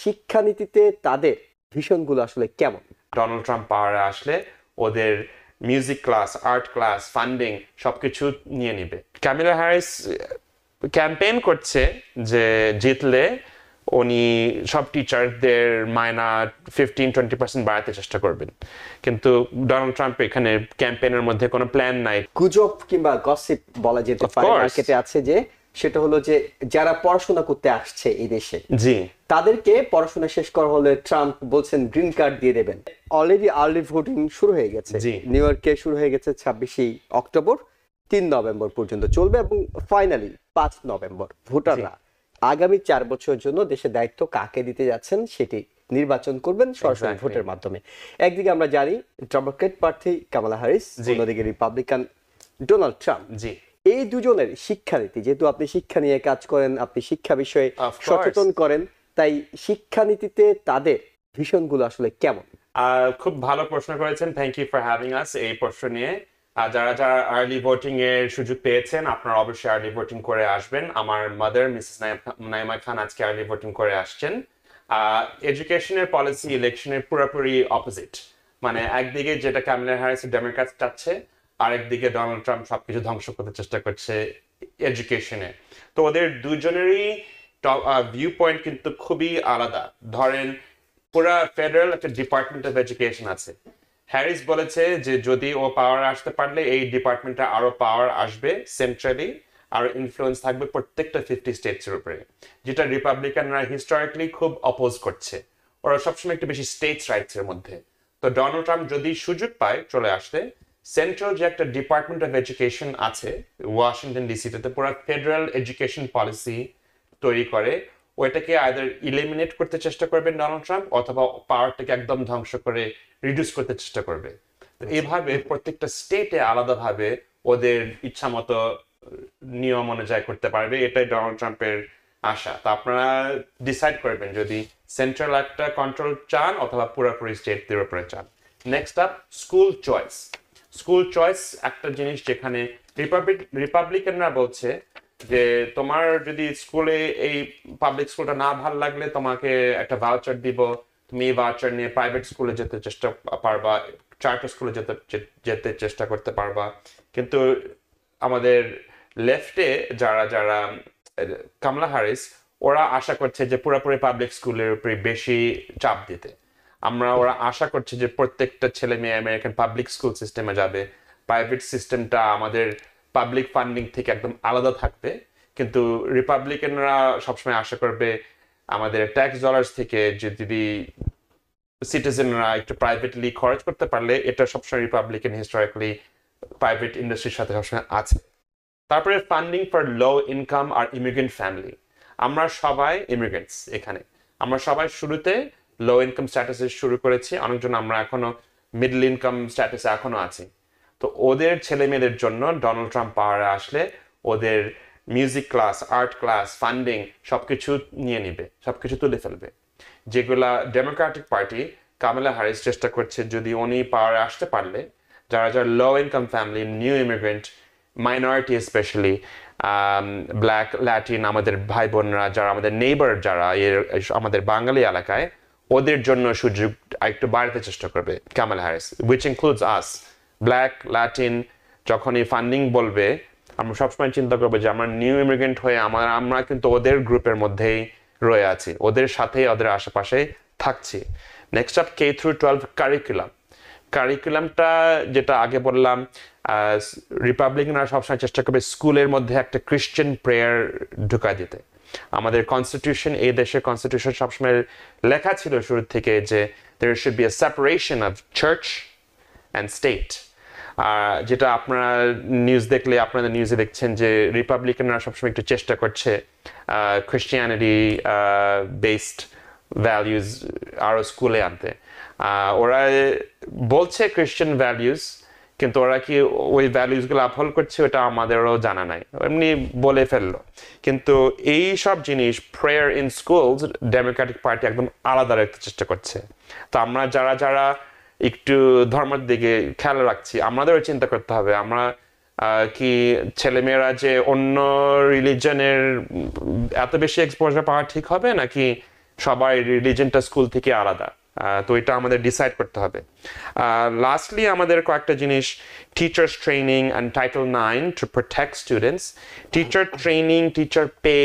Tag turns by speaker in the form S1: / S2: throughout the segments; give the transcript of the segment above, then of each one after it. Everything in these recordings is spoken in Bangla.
S1: শিক্ষানীতিতে তাদের ভীষণগুলো আসলে কেমন?
S2: ডোনাল্ড ট্রাম্প পাওয়ারে আসলে ওদের music class art class funding সবকিছু নিয়ে নিবে। ক্যামিলা হ্যারিস ক্যাম্পেইন করছে যে জিতলে উনি সব টিচারদের মায়না ফিফটিন টোয়েন্টি পার্সেন্ট বাড়াতে চেষ্টা করবেন। কিন্তু ডোনাল্ড ট্রাম্প এখানে ক্যাম্পেইনের মধ্যে কোনো প্ল্যান নাই।
S1: গুজব কিংবা গসিপ বলা যেতে পারে মার্কেটে আছে যে সেটা হলো যে যারা পড়াশোনা করতে আসছে এই দেশে
S2: জি।
S1: তাদেরকে পড়াশোনা শেষ করা হলে ট্রাম্প বলছেন গ্রিন কার্ড দিয়ে দেবেন। অলরেডি আর্লি ভোটিং শুরু হয়ে গেছে। নিউ ইয়র্কে শুরু হয়ে গেছে ছাব্বিশে অক্টোবর তিন নভেম্বর পর্যন্ত চলবে এবং ফাইনালি পাঁচ নভেম্বর ভোটাররা। আগামী চার বছরের জন্য দেশের দায়িত্ব কাকে দিতে যাচ্ছেন সেটি নির্বাচন করবেন সরাসরি ভোটের মাধ্যমে। একদিকে আমরা জানি ডেমোক্রেট প্রার্থী কামালা হ্যারিস
S2: জি।
S1: অন্যদিকে রিপাবলিকান ডোনাল্ড ট্রাম্প
S2: জি।
S1: এই দুজনের শিক্ষানীতি যেহেতু আপনি শিক্ষা নিয়ে কাজ করেন আপনি শিক্ষা বিষয়ে সচেতন করেন তাই শিক্ষানীতিতে তাদের ভীষণগুলো আসলে কেমন?
S2: খুব ভালো প্রশ্ন করেছেন। Thank you for having us এই প্রশ্ন নিয়ে। যারা যারা আর্লি ভোটিং এর সুযোগ পেয়েছেন আপনারা অবশ্যই আর্লি ভোটিং করে আসবেন। আমার মাদার মিসেস নাইমা খান আজকে আর্লি ভোটিং করে আসছেন। এডুকেশনের পলিসি ইলেকশনের পুরোপুরি অপোজিট মানে একদিকে যেটা ক্যামিলা হ্যারিস ডেমোক্রাট চাচ্ছে আরেকদিকে ডোনাল্ড ট্রাম্প সবকিছু ধ্বংস করতে চেষ্টা করছে এডুকেশনে তো ওদের দুজনেরই ভিউ পয়েন্ট কিন্তু খুবই আলাদা। ধরেন, পুরা ফেডারেল একটা ডিপার্টমেন্ট অফ এডুকেশন আছে। হ্যারিস বলেছে যে যদি ও পাওয়ার আসতে পারলে এই ডিপার্টমেন্টে আরও পাওয়ার আসবে সেন্ট্রালি আর ইনফ্লুয়েন্স থাকবে প্রত্যেকটা ফিফটি স্টেটসের উপরে। যেটা রিপাবলিকানরা হিস্টোরিক্যালি খুব অপোজ করছে। ওরা সবসময় একটু বেশি স্টেটস রাইটস এর মধ্যে। তো ডোনাল্ড ট্রাম্প যদি সুযোগ পায় চলে আসতে সেন্ট্রাল যে একটা ডিপার্টমেন্ট অফ এডুকেশন আছে ওয়াশিংটন ডিসিতে তো পুরো ফেডারেল এডুকেশন পলিসি তৈরি করে ওইটাকে আইদার ইলিমিনেট করতে চেষ্টা করবেন ডোনাল্ড ট্রাম্প অথবা পাওয়ারটাকে একদম ধ্বংস করে রিডিউস করতে চেষ্টা করবে। তো এইভাবে প্রত্যেকটা স্টেটে আলাদাভাবে ওদের ইচ্ছা মতো নিয়ম অনুযায়ী করতে পারবে এটাই ডোনাল্ড ট্রাম্পের আশা। তো আপনারা ডিসাইড করবেন যদি সেন্ট্রাল একটা কন্ট্রোল চান অথবা পুরোপুরি স্টেটদের উপরে চান। Next up school choice school choice একটা জিনিস যেখানে রিপাবলিক রিপাবলিকানরা বলছে যে তোমার যদি স্কুলে এই পাবলিক স্কুলটা না ভালো লাগলে তোমাকে একটা ভাউচার দিব। তুমি এই ভাউচার নিয়ে প্রাইভেট স্কুলে যেতে চেষ্টা পারবা চার্টার স্কুলে যেতে যেতে চেষ্টা করতে পারবা। কিন্তু আমাদের লেফটে যারা যারা, কামলা হারিস, ওরা আশা করছে যে পুরোপুরি পাবলিক স্কুলের উপরে বেশি চাপ দিতে। আমরা ওরা আশা করছে যে প্রত্যেকটা ছেলে মেয়ে আমেরিকান পাবলিক স্কুল সিস্টেমে যাবে। প্রাইভেট সিস্টেমটা আমাদের পাবলিক ফান্ডিং থেকে একদম আলাদা থাকবে। কিন্তু রিপাবলিকানরা সবসময় আশা করবে আমাদের ট্যাক্স ডলার্স থেকে যদি সিটিজেনরা একটু প্রাইভেটলি খরচ করতে পারলে এটা সবসময় রিপাবলিকান হিস্টোরিক্যালি প্রাইভেট ইন্ডাস্ট্রির সাথে সবসময় আছে। তারপরে ফান্ডিং ফর লো ইনকাম আর ইমিগ্রেন্ট ফ্যামিলি আমরা সবাই ইমিগ্রেন্টস এখানে। আমরা সবাই শুরুতে লো ইনকাম স্ট্যাটাসে শুরু করেছি, অনেকজন আমরা এখনও মিডল ইনকাম স্ট্যাটাসে এখনও আছি। তো ওদের ছেলে মেয়েদের জন্য ডোনাল্ড ট্রাম্প পাওয়ারে আসলে ওদের music class art class funding সবকিছু নিয়ে নিবে, সবকিছু তুলে ফেলবে। যেগুলা ডেমোক্রেটিক পার্টি কামেলা হ্যারিস চেষ্টা করছে যদি উনি পাওয়ারে আসতে পারলে, যারা যারা low income family new immigrant minority specially black Latin আমাদের ভাই বোনরা, যারা আমাদের নেইবার যারা, এর আমাদের বাঙালি এলাকায় ওদের জন্য সুযোগ একটু বাড়াতে চেষ্টা করবে Kamala Harris which includes us black Latin যখন এই ফান্ডিং বলবে, আমরা সবসময় চিন্তা করব যে আমরা নিউ ইমিগ্রেন্ট হয়ে আমার, আমরা কিন্তু ওদের গ্রুপের মধ্যেই রয়ে আছি, ওদের সাথেই, ওদের আশেপাশে থাকছি। Next up K through twelve curriculum কারিকুলামটা যেটা আগে বললাম রিপাবলিকানরা সবসময় চেষ্টা করবে স্কুলের মধ্যে একটা ক্রিশ্চিয়ান প্রেয়ার ঢুকা দিতে। আমাদের কনস্টিটিউশন এই দেশের কনস্টিটিউশন সবসময় লেখা ছিল শুরু থেকে যে there should be a separation of church and state. আর যেটা আপনারা নিউজ দেখলে, আপনারা নিউজে দেখছেন যে রিপাবলিকানরা সবসময় একটু চেষ্টা করছে খ্রিস্টিয়ানিটি বেসড ভ্যালিউজ আরও স্কুলে আনতে। ওরা বলছে খ্রিস্টান ভ্যালিউজ কিন্তু ওরা কি ওই ভ্যালিউজগুলো আপহোল করছে ওটা আমাদেরও জানা নাই। এমনি বলে ফেলল। কিন্তু এই সব জিনিস prayer in schools democratic party একদম আলাদা রাখতে চেষ্টা করছে। তো আমরা যারা যারা একটু ধর্মের দিকে খেয়াল রাখছি, আমাদেরও চিন্তা করতে হবে। আমরা কি ছেলেমেয়েরা যে অন্য রিলিজনের এত বেশি এক্সপোজার পাওয়া ঠিক হবে নাকি সবার রিলিজনটা স্কুল থেকে আলাদা? তো এটা আমাদের ডিসাইড করতে হবে। লাস্টলি আমাদের কয়েকটা জিনিস teachers training and title nine to protect students teacher training teacher pay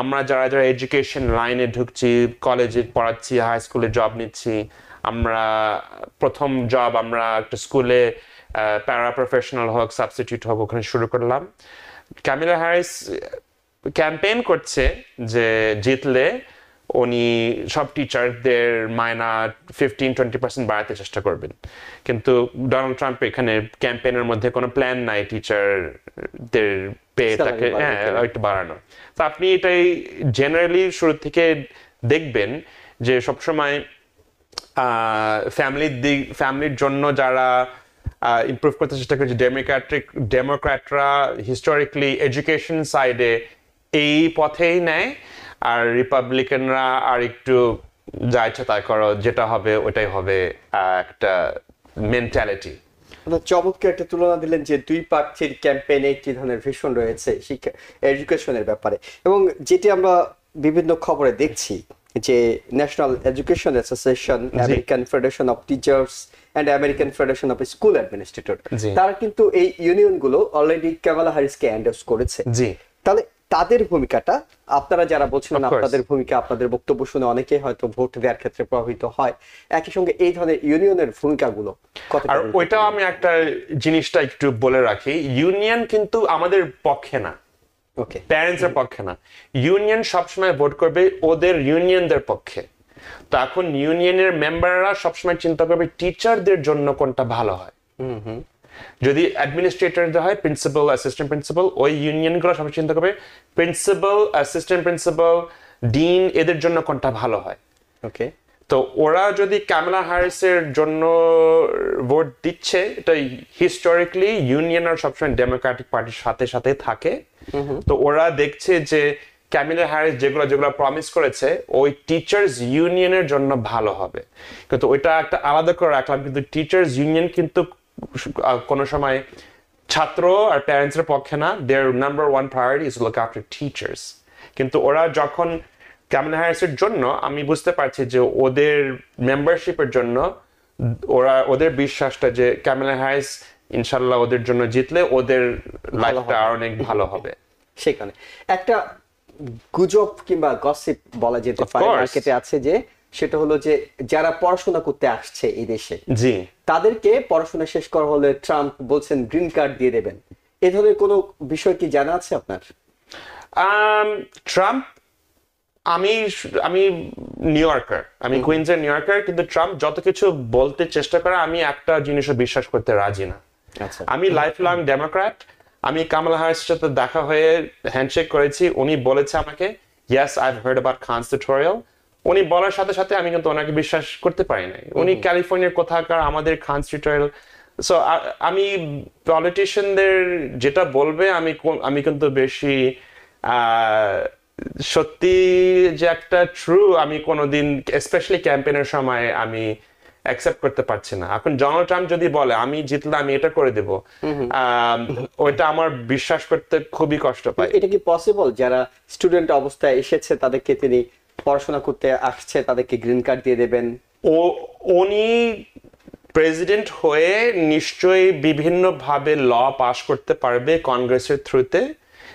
S2: আমরা যারা যারা এডুকেশন লাইনে ঢুকছি কলেজে পড়াচ্ছি হাই স্কুলে জব নিচ্ছি, আমরা প্রথম জব আমরা একটা স্কুলে প্যারা প্রফেশনাল হোক সাবস্টিটিউট হোক, ওখানে শুরু করলাম। ক্যামিলা হ্যারিস ক্যাম্পেইন করছে যে জিতলে উনি সব টিচারদের মায়না ফিফটিন টোয়েন্টি পার্সেন্ট বাড়াতে চেষ্টা করবেন। কিন্তু ডোনাল্ড ট্রাম্প এখানে ক্যাম্পেইনের মধ্যে কোনো প্ল্যান নাই টিচারদের পেটাকে হ্যাঁ একটু বাড়ানো তো আপনি এটাই জেনারেলি শুরু থেকে দেখবেন যে সবসময় ফ্যামিলির দিক ফ্যামিলির জন্য যারা ইমপ্রুভ করতে চেষ্টা করছে ডেমোক্রেটিক ডেমোক্র্যাটরা হিস্টোরিক্যালি এডুকেশন সাইডে এই পথেই নেয়। আর রিপাবলিকানরা আর একটু যা ইচ্ছা তাই করো যেটা হবে ওটাই হবে একটা মেন্টালিটি
S1: চমৎকার একটা তুলনা দিলেন যে দুই ক্যাম্পেইনে একটি ধরনের ভীষণ রয়েছে শিক্ষা এডুকেশনের ব্যাপারে। এবং যেটি আমরা বিভিন্ন খবরে দেখছি যে national education association American federation of teachers and American federation of school administrator তারা কিন্তু এই ইউনিয়নগুলো অলরেডি কামালা হ্যারিসকে এন্ডোর্স করেছে।
S2: জি।
S1: তাহলে তাদের ভূমিকাটা আপনারা যারা বলছিলেন আপনাদের ভূমিকা আপনাদের বক্তব্য শুনে অনেকেই হয়তো ভোট দেওয়ার ক্ষেত্রে প্রভাবিত হয়। একই সঙ্গে এই ধরনের ইউনিয়নের ভূমিকাগুলো
S2: আর? ওইটাও আমি একটা জিনিসটা একটু বলে রাখি ইউনিয়ন কিন্তু আমাদের পক্ষে না।
S1: ওকে
S2: প্যারেন্টস এর পক্ষে না। ইউনিয়ন সবসময় ভোট করবে ওদের ইউনিয়নদের পক্ষে। তো এখন ইউনিয়নের মেম্বাররা সবসময় চিন্তা করবে টিচারদের জন্য কোনটা ভালো হয়? যদি অ্যাডমিনিস্ট্রেটরদের হয় প্রিন্সিপাল অ্যাসিস্ট্যান্ট প্রিন্সিপাল ওই ইউনিয়নগুলো সবাই চিন্তা করবে প্রিন্সিপাল অ্যাসিস্ট্যান্ট প্রিন্সিপাল ডিন এদের জন্য কোনটা ভালো হয়?
S1: ওকে
S2: তো ওরা যদি ক্যামেলা হ্যারিসের জন্য ভোট দিচ্ছে এটা হিস্টোরিক্যালি ইউনিয়ন আর সবসময় ডেমোক্রেটিক পার্টির সাথে সাথে থাকে। তো ওরা দেখছে যে ক্যামিলা হ্যারিস যেগুলো যেগুলো প্রমিস করেছে ওই টিচার্স ইউনিয়নের জন্য ভালো হবে। কিন্তু ওইটা একটা আলাদা করে রাখলাম কিন্তু টিচার্স ইউনিয়ন কিন্তু কোনো সময় ছাত্র আর প্যারেন্টস এর পক্ষে না their number one priority is look after teachers কিন্তু ওরা যখন ক্যামেলা হ্যারিসের জন্য আমি বুঝতে পারছি যে ওদের মেম্বারশিপের জন্য ওরা ওদের বিশ্বাসটা যে ক্যামেলা হ্যারিস ইনশাল্লাহ ওদের জন্য জিতলে ওদের লাইফটা আর অনেক ভালো হবে।
S1: সেখানে। একটা গুজব কিংবা গসিপ বলা যেতে পারে মার্কেটে আছে যে সেটা হলো যে যারা পড়াশোনা করতে আসছে এই দেশে
S2: জি।
S1: তাদেরকে পড়াশোনা শেষ করা হলে ট্রাম্প বলছেন গ্রিন কার্ড দিয়ে দেবেন। এ ধরনের কোনো বিষয় কি জানা আছে আপনার?
S2: ট্রাম্প আমি আমি নিউ ইয়র্কার। আমি কুইন্সের নিউ ইয়র্কার কিন্তু ট্রাম্প যত কিছু বলতে চেষ্টা করে আমি একটা জিনিসও বিশ্বাস করতে রাজি না।
S1: আচ্ছা।
S2: আমি লাইফ লং ডেমোক্র্যাট আমি কামালা হ্যারিসের সাথে দেখা হয়ে হ্যান্ডশেক করেছি উনি বলেছে আমাকে yes I heard about constitutional উনি বলার সাথে সাথে আমি কিন্তু ওনাকে বিশ্বাস করতে পারি নাই। উনি ক্যালিফোর্নিয়ার কোথাকার আমাদের কনস্টিটিউরিয়াল সো আমি পলিটিশিয়ানদের যেটা বলবে আমি আমি কিন্তু বেশি সত্যি যে একটা ট্রু আমি কোনোদিন স্পেশালি ক্যাম্পেইনের সময় আমি অ্যাকসেপ্ট করতে পারছি না। এখন ডোনাল্ড ট্রাম্প যদি বলে আমি জিতলে আমি এটা করে দেব আহ, ওইটা আমার বিশ্বাস করতে খুবই কষ্ট পাই
S1: এটা কি পসিবল যারা স্টুডেন্ট অবস্থায় এসেছে তাদেরকে তিনি পড়াশোনা করতে আসছে তাদেরকে গ্রিন কার্ড দিয়ে দেবেন।
S2: ও উনি প্রেসিডেন্ট হয়ে নিশ্চয়ই বিভিন্নভাবে ল পাস করতে পারবে কংগ্রেসের থ্রুতে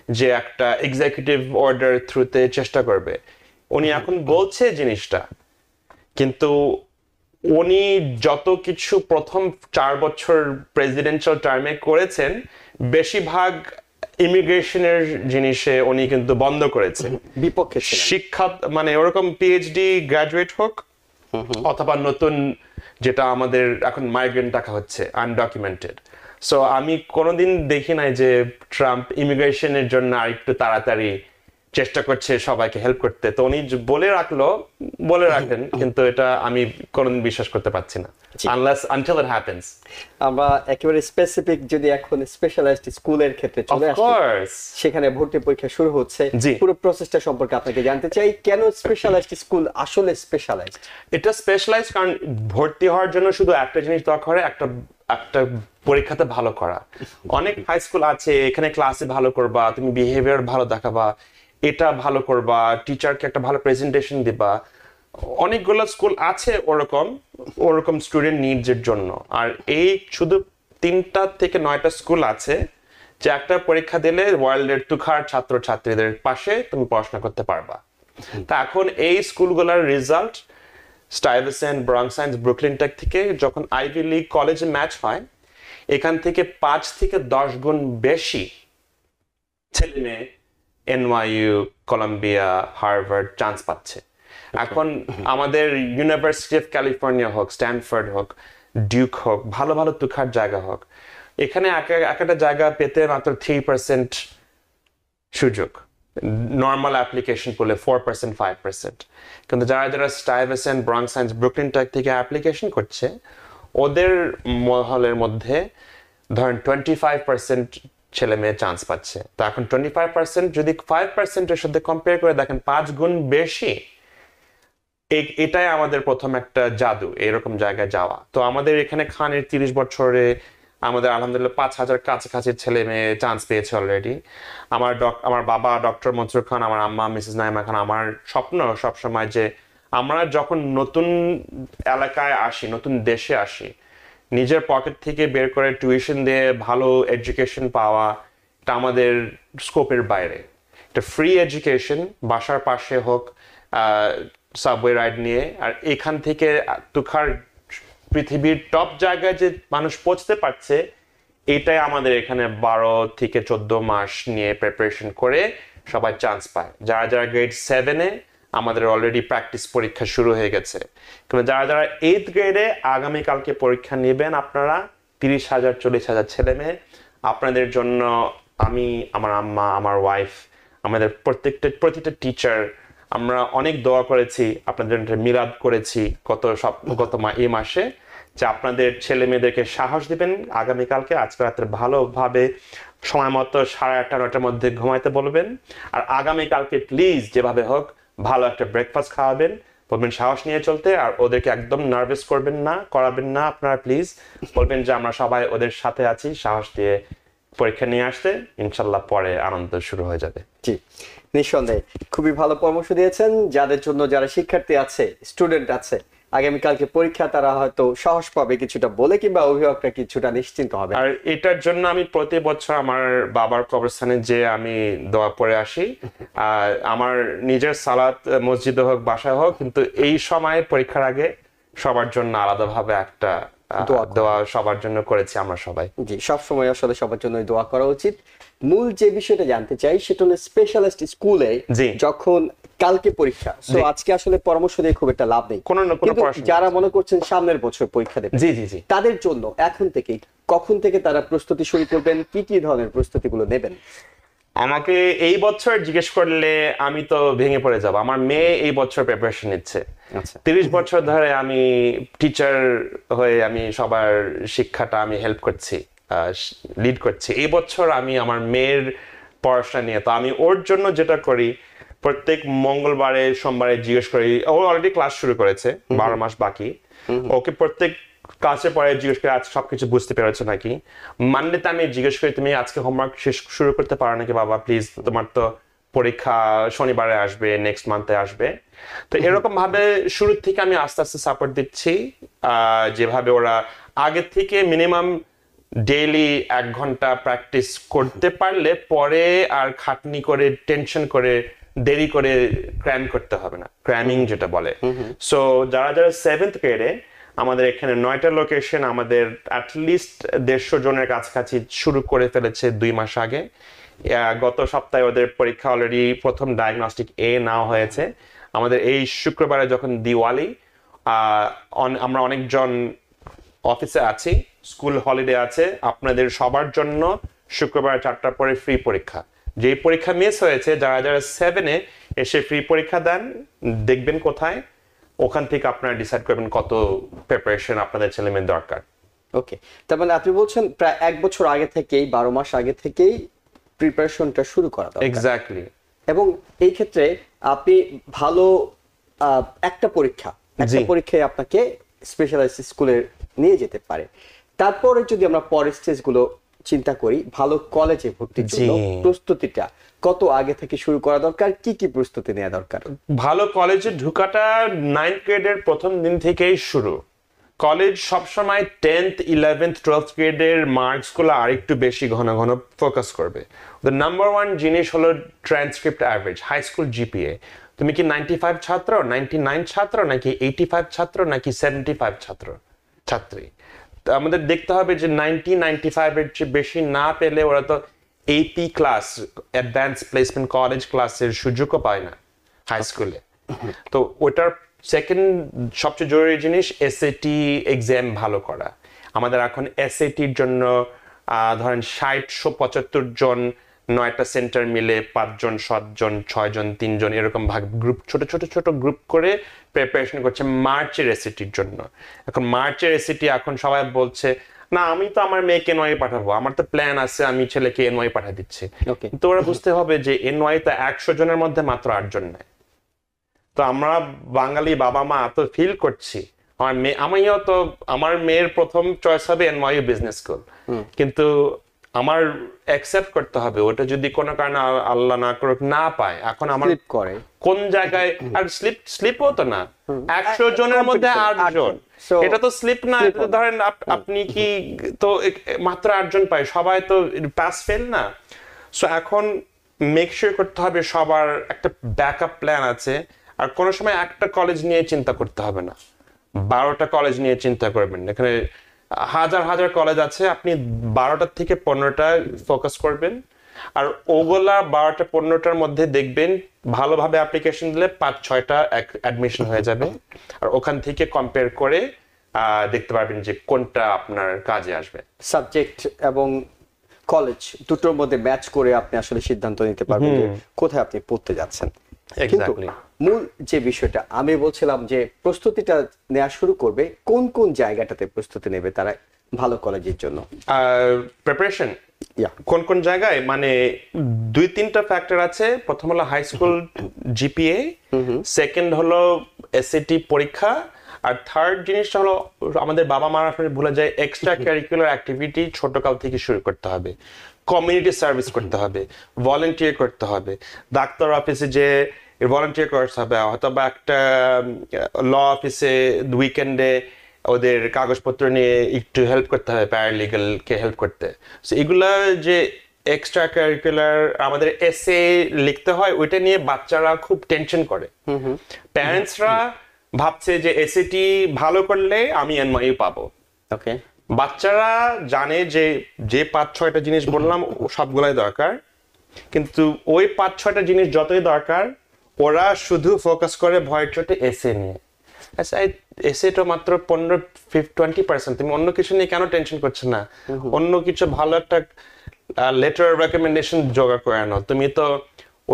S2: যে একটা এক্সিকিউটিভ অর্ডার থ্রুতে চেষ্টা করবে। উনি এখন বলছে জিনিসটা কিন্তু উনি যত কিছু প্রথম চার বছর প্রেসিডেন্সিয়াল টার্মে করেছেন বেশিরভাগ ইমিগ্রেশনের জিনিসে উনি কিন্তু বন্ধ করেছেন
S1: বিপক্ষে
S2: শিক্ষা মানে ওরকম পিএইচডি গ্রাজুয়েট হোক অথবা নতুন যেটা আমাদের এখন মাইগ্রেন্ট টাকা হচ্ছে আনডকুমেন্টেড সো আমি কোনোদিন দেখি নাই যে ট্রাম্প ইমিগ্রেশনের জন্য আরেকটু তাড়াতাড়ি চেষ্টা করছে সবাইকে হেল্প করতে। তো উনি বলে রাখল বলে রাখেন কিন্তু এটা আমি কোনোদিন বিশ্বাস করতে পারছি না। আনলেস আনটিল ইট হ্যাপেন্স
S1: আমরা একেবারে স্পেসিফিক যদি এখন স্পেশালাইজড স্কুলের ক্ষেত্রে চলে আসি সেখানে ভর্তি পরীক্ষা শুরু হচ্ছে। পুরো প্রসেসটা সম্পর্কে আপনাকে জানতে চাই কেন স্পেশালাইজড স্কুল আসলে স্পেশালাইজড
S2: এটা স্পেশালাইজ কারণ ভর্তি হওয়ার জন্য শুধু একটা জিনিস দরকার একটা একটা পরীক্ষাতে ভালো করা। অনেক হাই স্কুল আছে এখানে ক্লাসে ভালো করবা তুমি বিহেভিয়ার ভালো দেখাবা। এটা ভালো করবা টিচারকে একটা ভালো প্রেজেন্টেশন দিবা। অনেকগুলো স্কুল আছে ওরকম ওরকম স্টুডেন্ট নিডসের জন্য। আর এই শুধু তিনটা থেকে নয়টা স্কুল আছে যে একটা পরীক্ষা দিলে ওয়ার্ল্ডের তুখার ছাত্র ছাত্রীদের পাশে তুমি পড়াশোনা করতে পারবা। তা এখন এই স্কুলগুলোর result Stuyvesant Bronx science Brooklyn tech থেকে যখন আইভি লিগ কলেজে ম্যাচ হয় এখান থেকে পাঁচ থেকে দশ গুণ বেশি ছেলে মেয়ে এনওয়াইউ কলম্বিয়া হার্ভার্ড চান্স পাচ্ছে। এখন আমাদের ইউনিভার্সিটি অফ ক্যালিফোর্নিয়া হোক স্ট্যানফোর্ড হোক ডিউক হোক ভালো ভালো তুখার জায়গা হোক এখানে এক এক- এক একটা জায়গা পেতে মাত্র থ্রি পার্সেন্ট সুযোগ। নর্মাল অ্যাপ্লিকেশন করলে ফোর পার্সেন্ট ফাইভ পার্সেন্ট কিন্তু যারা যারা Stuyvesant Bronx science Brooklyn tech থেকে অ্যাপ্লিকেশন করছে ওদের মহলের মধ্যে ধরেন টোয়েন্টি ফাইভ পার্সেন্ট ছেলে মেয়ে চান্স পাচ্ছে। তো এখন টোয়েন্টি ফাইভ পার্সেন্ট যদি ফাইভ পার্সেন্টের সাথে কম্পেয়ার করে দেখেন, পাঁচ গুণ বেশি এটাই আমাদের প্রথম একটা জাদু, এরকম জায়গায় যাওয়া। তো আমাদের এখানে খানের তিরিশ বছরে আমাদের আলহামদুলিল্লাহ পাঁচ হাজার কাছাকাছি ছেলে মেয়ে চান্স পেয়েছে অলরেডি আমার ডক- আমার বাবা ডক্টর মনসুর খান, আমার আম্মা মিসেস নাইমা খান, আমার স্বপ্ন সবসময় যে আমরা যখন নতুন এলাকায় আসি, নতুন দেশে আসি নিজের পকেট থেকে বের করে টিউশন দিয়ে ভালো এডুকেশন পাওয়া এটা আমাদের স্কোপের বাইরে। এটা ফ্রি এডুকেশন বাসার পাশে হোক সাবওয়ে রাইড নিয়ে, আর এখান থেকে তুখার পৃথিবীর টপ জায়গায় যে মানুষ পৌঁছতে পারছে, এটাই আমাদের এখানে বারো থেকে চোদ্দ মাস নিয়ে প্রিপারেশন করে সবাই চান্স পায়। যারা যারা গ্রেড সেভেনে আমাদের অলরেডি প্র্যাকটিস পরীক্ষা শুরু হয়ে গেছে। কিন্তু যারা যারা এইথ গ্রেডে আগামীকালকে পরীক্ষা নেবেন, আপনারা তিরিশ হাজার, চল্লিশ হাজার ছেলে মেয়ে, আপনাদের জন্য আমি, আমার আম্মা, আমার ওয়াইফ আমাদের প্রত্যেকটা, প্রতিটা টিচার আমরা অনেক দোয়া করেছি, আপনাদের মিলাদ করেছি গত সব গত এই মাসে, যে আপনাদের ছেলে মেয়েদেরকে সাহস দিবেন আগামীকালকে, আজকে রাত্রে ভালোভাবে সময় মতো সাড়ে আটটা নটার মধ্যে ঘুমাইতে বলবেন। আর আগামীকালকে প্লিজ যেভাবে হোক ভালো একটা ব্রেকফাস্ট খাওয়াবেন, বলবেন সাহস নিয়ে চলতে, আর ওদেরকে একদম নার্ভাস করবেন না, করাবেন না আপনারা প্লিজ বলবেন যে আমরা সবাই ওদের সাথে আছি, সাহস দিয়ে পরীক্ষা নিয়ে আসতে, ইনশাল্লাহ পরে আনন্দ শুরু হয়ে যাবে।
S1: জি, নিঃসন্দেহে। খুবই ভালো পরামর্শ দিয়েছেন। যাদের জন্য যারা শিক্ষার্থী আছে স্টুডেন্ট আছে আগামীকালকে পরীক্ষা তারা হয়তো সাহস পাবে কিছুটা বলে কিংবা অভিভাবকরা কিছুটা নিশ্চিন্ত হবে
S2: আর এটার জন্য আমি প্রতি বছর আমার বাবার কবরস্থানে যে আমি দোয়া পড়ে আসি আর আমার নিজের সালাত মসজিদে হোক বাসায় হোক কিন্তু এই সময় পরীক্ষার আগে সবার জন্য আলাদাভাবে একটা
S1: দোয়া।
S2: সবার জন্য করেছি আমরা সবাই
S1: জি সবসময় আসলে সবার জন্য দোয়া করা উচিত মূল যে বিষয়টা জানতে চাই সেটা হলো স্পেশালিস্ট স্কুলে। যখন কালকে পরীক্ষা। তো আজকে আসলে পরামর্শ দিয়ে খুব একটা লাভ নেই।
S2: কোনো না কোনো
S1: কিন্তু যারা মনে করছেন সামনের বছর পরীক্ষা দেবে
S2: জি জি জি।
S1: তাদের জন্য এখন থেকে কখন থেকে তারা প্রস্তুতি শুরু করবেন কি কি ধরনের প্রস্তুতিগুলো নেবেন?
S2: আমাকে এই বছর জিজ্ঞেস করলে আমি তো ভেঙে পড়ে যাব। আমার মেয়ে এই বছর প্রিপারেশন নিচ্ছে।
S1: আচ্ছা।
S2: তিরিশ বছর ধরে আমি টিচার হয়ে আমি সবার শিক্ষাটা আমি হেল্প করছি লিড করছি। এই বছর আমি আমার মেয়ের পড়াশোনা নিয়ে তো আমি ওর জন্য যেটা করি প্রত্যেক মঙ্গলবারে সোমবারে জিজ্ঞেস করি ও অলরেডি ক্লাস শুরু করেছে বারো মাস বাকি। ওকে প্রত্যেক ক্লাসে পরে জিজ্ঞেস করে আজ সবকিছু বুঝতে পেরেছ নাকি? মানডেতে আমি জিজ্ঞেস করি তুমি আজকে হোমওয়ার্ক শেষ শুরু করতে পারো নাকি বাবা? প্লিজ তোমার তো পরীক্ষা শনিবারে আসবে নেক্সট মান্থে আসবে। তো এরকম ভাবে শুরু থেকে আমি আস্তে আস্তে সাপোর্ট দিচ্ছি। আহ, যেভাবে ওরা আগে থেকে মিনিমাম ডেইলি এক ঘণ্টা প্র্যাকটিস করতে পারলে পরে আর খাটনি করে টেনশন করে দেরি করে ক্র্যাম করতে হবে না ক্র্যামিং যেটা বলে। সো যারা যারা সেভেন্থ গ্রেডে আমাদের এখানে নয়টা লোকেশন আমাদের অ্যাটলিস্ট দেড়শো জনের কাছাকাছি শুরু করে ফেলেছে দুই মাস আগে। গত সপ্তাহে ওদের পরীক্ষা অলরেডি প্রথম ডায়াগনস্টিক এ নেওয়া হয়েছে। আমাদের এই শুক্রবারে যখন দিওয়ালি আমরা অনেকজন অফিসে আছি স্কুল হলিডে আছে, আপনাদের সবার জন্য শুক্রবার চারটার পরে ফ্রি পরীক্ষা। যেই পরীক্ষা মিস হয়েছে যারা যারা সেভেনে এসে ফ্রি পরীক্ষা দেন দেখবেন কোথায়? ওখান থেকে আপনারা ডিসাইড করবেন কত প্রিপারেশন আপনাদের ছেলে মেয়ের দরকার।
S1: ওকে তার মানে আপনি বলছেন প্রায় এক বছর আগে থেকেই বারো মাস আগে থেকেই প্রিপারেশনটা শুরু করা দরকার।
S2: এক্স্যাক্টলি
S1: এবং এই ক্ষেত্রে আপনি ভালো একটা পরীক্ষা একটা পরীক্ষায় আপনাকে স্পেশালাইজ স্কুলে নিয়ে যেতে পারে। তারপরে যদি আমরা পরের স্টেজগুলো চিন্তা করি ভালো কলেজে ভর্তির জন্য প্রস্তুতিটা কত আগে থেকে শুরু করা দরকার কি কি প্রস্তুতি নেওয়া দরকার?
S2: ভালো কলেজে ঢুকাটা নাইন্থ গ্রেডের প্রথম দিন থেকেই শুরু। কলেজ সবসময় টেন্থ ইলেভেন্থ টুয়েলথ গ্রেডের মার্কসগুলো আরেকটু বেশি ঘন ঘন ফোকাস করবে। দ্য নাম্বার ওয়ান জিনিস হলো transcript average high school GPA তুমি কি নাইনটি ফাইভ ছাত্র নাইনটি নাইন ছাত্র নাকি এইটি ফাইভ ছাত্র নাকি সেভেন্টি ফাইভ ছাত্র ছাত্রী? আমাদের দেখতে হবে যে নাইনটিন নাইনটি ফাইভের চেয়ে বেশি না পেলে ওরা তো AP class advance placement college ক্লাসের সুযোগও পায় না হাই স্কুলে তো ওটার সেকেন্ড সবচেয়ে জরুরি জিনিস এসএটি এক্সাম ভালো করা। আমাদের এখন এসএটির জন্য ধরেন ষাট পঁচাত্তর জন নয়টা সেন্টার মিলে পাঁচজন সাতজন ছয়জন তিনজন এরকম ভাগ গ্রুপ ছোট ছোট ছোট গ্রুপ করে প্রিপারেশন করছে মার্চের এসিটির জন্য। এখন মার্চের এসিটি এখন সবাই বলছে না আমি তো আমার মেয়েকে এনওয়াই পাঠাবো। আমার তো প্ল্যান আছে আমি ছেলেকে এনওয়াই পাঠা দিচ্ছি। তো ওরা বুঝতে হবে যে এনওয়াই তো একশো জনের মধ্যে মাত্র আটজন নেয়। তো আমরা বাঙালি বাবা মা তো ফিল করছি। আমার মেয়ে আমিও তো আমার মেয়ের প্রথম চয়েস হবে এনওয়াইউ বিজনেস স্কুল কিন্তু আমার অ্যাকসেপ্ট করতে হবে ওটা যদি কোনো কারণে আল্লাহ না করুক না পায়। এখন আমার
S1: করে।
S2: কোন জায়গায় আর স্লিপ স্লিপও তো না। একশো জনের মধ্যে আটজন।
S1: আটজন।
S2: এটা তো স্লিপ না এটা ধরেন আপনি কি তো মাত্র আটজন পায় সবাই তো পাস ফেল না। সো এখন মেক শিওর করতে হবে সবার একটা ব্যাকআপ প্ল্যান আছে। আর কোনো সময় একটা কলেজ নিয়ে চিন্তা করতে হবে না। বারোটা কলেজ নিয়ে চিন্তা করবেন। এখানে হাজার হাজার কলেজ আছে আপনি বারোটার থেকে পনেরোটা ফোকাস করবেন। আর ওগুলা বারোটা পনেরোটার মধ্যে দেখবেন ভালোভাবে অ্যাপ্লিকেশন দিলে পাঁচ ছয়টা অ্যাডমিশন হয়ে যাবে। আর ওখান থেকে কম্পেয়ার করে আহ, দেখতে পারবেন যে কোনটা আপনার কাজে আসবে।
S1: সাবজেক্ট এবং কলেজ দুটোর মধ্যে ম্যাচ করে আপনি আসলে সিদ্ধান্ত নিতে পারবেন কোথায় আপনি পড়তে যাচ্ছেন। কিন্তু. মূল যে বিষয়টা আমি বলছিলাম যে প্রস্তুতিটা নেওয়া শুরু করবে কোন কোন জায়গাটাতে প্রস্তুতি নেবে তারা ভালো কলেজের জন্য?
S2: প্রিপারেশন কোন কোন জায়গায়? মানে দুই তিনটা ফ্যাক্টর আছে। প্রথম হলো হাই স্কুল জিপিএ সেকেন্ড হলো এসএটি পরীক্ষা আর থার্ড জিনিসটা হলো আমাদের বাবা মারা ভুলে যায় এক্সট্রা ক্যারিকুলার অ্যাক্টিভিটি ছোট ছোটকাল থেকে শুরু করতে হবে। কমিউনিটি সার্ভিস করতে হবে ভলেন্টিয়ার করতে হবে। ডাক্তার অফিসে যে ভলেন্টিয়ার করতে হবে হয়তো বা একটা ল অফিসে উইকেন্ডে ওদের কাগজপত্র নিয়ে একটু হেল্প করতে হবে প্যারালিগালকে হেল্প করতে। So এগুলা যে এক্সট্রা কারিকুলার আমাদের এসে লিখতে হয় ওইটা নিয়ে বাচ্চারা খুব টেনশন করে। প্যারেন্টসরা ভাবছে যে এসএটি ভালো করলে আমি এনওয়াই পাবো।
S1: ওকে
S2: বাচ্চারা জানে যে যে পাঁচ ছয়টা জিনিস বললাম সবগুলাই দরকার। কিন্তু ওই পাঁচ ছয়টা জিনিস যতই দরকার ওরা শুধু ফোকাস করে ভয়ের চোটে এসে নিয়ে। আচ্ছা এসেটা মাত্র পনেরো টোয়েন্টি পার্সেন্ট তুমি অন্য কিছু নিয়ে কেন টেনশন করছ না? অন্য কিছু ভালো একটা লেটার রেকমেন্ডেশন জোগাড় করে আনো। তুমি তো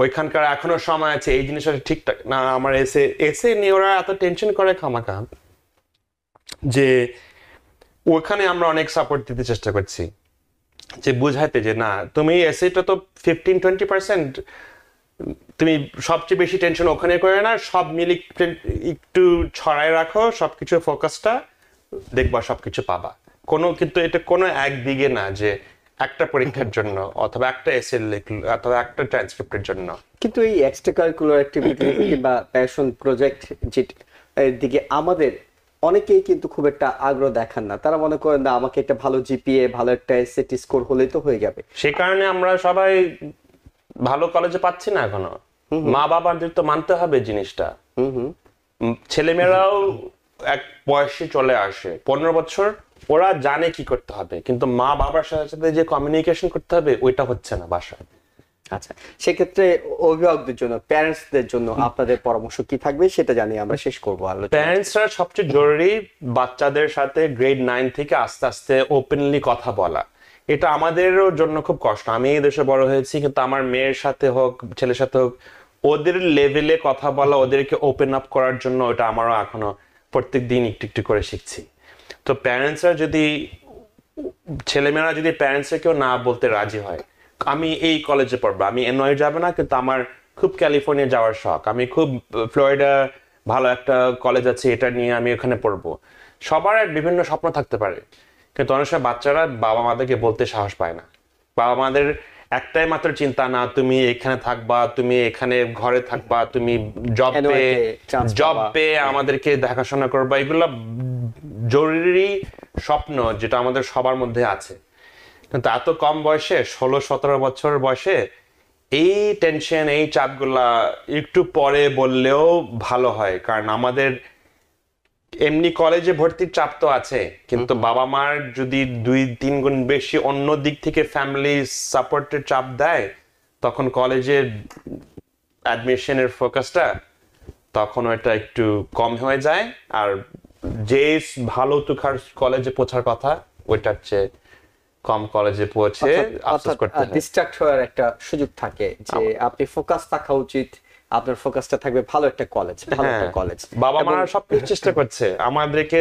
S2: ওইখানকার এখনও সময় আছে এই জিনিসটা ঠিকঠাক না আমার এসে এসে নিয়ে ওরা এত টেনশন করে খামাখা যে ওখানে আমরা অনেক সাপোর্ট দিতে চেষ্টা করছি। যে বুঝাইতে যে না তুমি এসেটা তো ফিফটিন টোয়েন্টি পার্সেন্ট তুমি সবচেয়ে বেশি টেনশন ওখানে করে না সব মিলে একটু- ছড়ায় রাখো সবকিছু ফোকাসটা দেখবা সবকিছু পাবা। কোনো কিন্তু এটা কোনো একদিকে না যে একটা পরীক্ষার জন্য অথবা একটা এসে লিখলো অথবা একটা ট্রান্সক্রিপ্টের জন্য।
S1: কিন্তু এই এক্সট্রা কারিকুলার অ্যাক্টিভিটি কিংবা প্যাশন প্রজেক্ট যে এর দিকে আমাদের অনেকেই কিন্তু খুব একটা আগ্রহ দেখান না। তারা মনে করেন না আমাকে একটা ভালো জিপিএ ভালো একটা এসএটি স্কোর হলেই তো হয়ে যাবে।
S2: সে কারণে আমরা সবাই ভালো কলেজে পাচ্ছি না এখনও। মা বাবাদের তো মানতে হবে জিনিসটা। ছেলেমেয়েরাও এক বয়সে চলে আসে। পনেরো বছর ওরা জানে কি করতে হবে। কিন্তু মা বাবার সাথে সাথে যে কমিউনিকেশন করতে হবে ওইটা হচ্ছে না বাসায়।
S1: আচ্ছা সেক্ষেত্রে অভিভাবকদের জন্য প্যারেন্টসদের জন্য আপনাদের পরামর্শ কি থাকবে? সেটা জানি আমরা শেষ করব
S2: প্যারেন্টসরা সবচেয়ে জরুরি বাচ্চাদের সাথে গ্রেড নাইন থেকে আস্তে আস্তে ওপেনলি কথা বলা। এটা আমাদেরও জন্য খুব কষ্ট। আমি এই দেশে বড় হয়েছি কিন্তু আমার মেয়ের সাথে হোক ছেলের সাথে হোক ওদের লেভেলে কথা বলা, ওদেরকে ওপেন আপ করার জন্য ওটা আমারও এখনও প্রত্যেক দিন একটু একটু করে শিখছি। তো প্যারেন্টসরা যদি, ছেলেমেয়েরা যদি প্যারেন্টসে কেউ না বলতে রাজি হয়, আমি এই কলেজে পড়ব। আমি এনওয়াই যাব না, কিন্তু আমার খুব ক্যালিফোর্নিয়া যাওয়ার শখ। আমি খুব ফ্লোরিডা ভালো একটা কলেজ আছে, এটা নিয়ে আমি ওখানে পড়ব। সবার বিভিন্ন স্বপ্ন থাকতে পারে। কিন্তু অনেক সময় বাচ্চারা বাবা মাদেরকে বলতে সাহস পায় না। বাবা মাদের একটাই মাত্র চিন্তা না তুমি এখানে থাকবা তুমি এখানে ঘরে থাকবা তুমি জব পেয়ে জব। পেয়ে আমাদেরকে দেখাশোনা করবা এগুলো জরুরি স্বপ্ন যেটা আমাদের সবার মধ্যে আছে কিন্তু এত কম বয়সে ষোলো সতেরো বছর বয়সে এই টেনশন এই চাপগুলা একটু পরে বললেও ভালো হয় কারণ আমাদের এমনি কলেজে ভর্তির চাপ তো আছে কিন্তু বাবা মার যদি দুই তিন গুণ বেশি অন্য দিক থেকে ফ্যামিলি সাপোর্টের চাপ দেয় তখন কলেজের অ্যাডমিশনের ফোকাসটা তখন ওটা একটু কম হয়ে যায়। আর যে ভালো তুখার কলেজে পৌঁছার কথা ওইটার চেয়ে কম কলেজে পৌঁছে আফসোস করতে
S1: ডিস্ট্রাক্ট হওয়ার একটা সুযোগ থাকে যে আপনি ফোকাস থাকা উচিত আপনার ফোকাসটা থাকবে ভালো একটা কলেজ ভালো একটা
S2: হ্যাঁ।
S1: কলেজ
S2: বাবা মারা সবকিছু চেষ্টা করছে। আমাদেরকে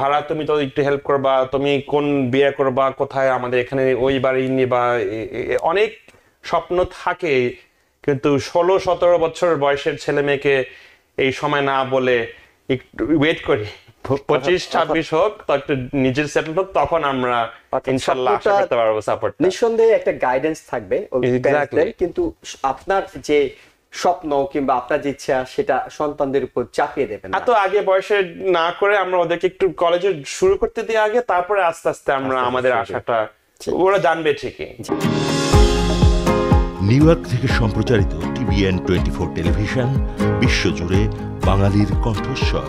S2: ভাড়া তুমি তো একটু হেল্প করবা তুমি কোন বিয়ে করবা কোথায় আমাদের এখানে ওই বাড়ি নিবা অনেক স্বপ্ন থাকে। কিন্তু ষোলো সতেরো বছর বয়সের ছেলে মেয়েকে এই সময় না বলে একটু ওয়েট করি। পঁচিশ ছাব্বিশ হোক একটু নিজের সেটেল হোক তখন আমরা
S1: অর্থাৎ
S2: ইনশাল্লাহ আশা করতে পারব সাপোর্ট
S1: নিঃসন্দেহে একটা গাইডেন্স থাকবে কিন্তু আপনার যে স্বপ্ন কিংবা আপনার যে ইচ্ছা সেটা সন্তানদের উপর চাপিয়ে দেবেন
S2: এত আগে বয়সে না করে আমরা ওদেরকে একটু কলেজে শুরু করতে দিয়ে আগে তারপরে আস্তে আস্তে আমরা আমাদের আশাটা ওরা জানবে ঠিকই।
S3: নিউ ইয়র্ক থেকে সম্প্রচারিত টিভিএন টোয়েন্টি ফোর টেলিভিশন বিশ্বজুড়ে বাঙালির কণ্ঠস্বর।